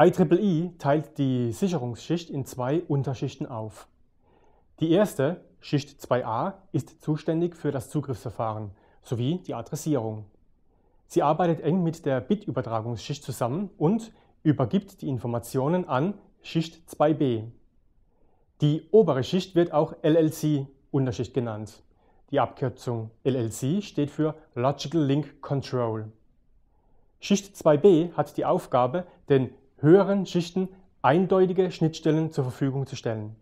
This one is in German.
IEEE teilt die Sicherungsschicht in zwei Unterschichten auf. Die erste, Schicht 2a, ist zuständig für das Zugriffsverfahren sowie die Adressierung. Sie arbeitet eng mit der Bitübertragungsschicht zusammen und übergibt die Informationen an Schicht 2b. Die obere Schicht wird auch LLC-Unterschicht genannt. Die Abkürzung LLC steht für Logical Link Control. Schicht 2b hat die Aufgabe, den höheren Schichten eindeutige Schnittstellen zur Verfügung zu stellen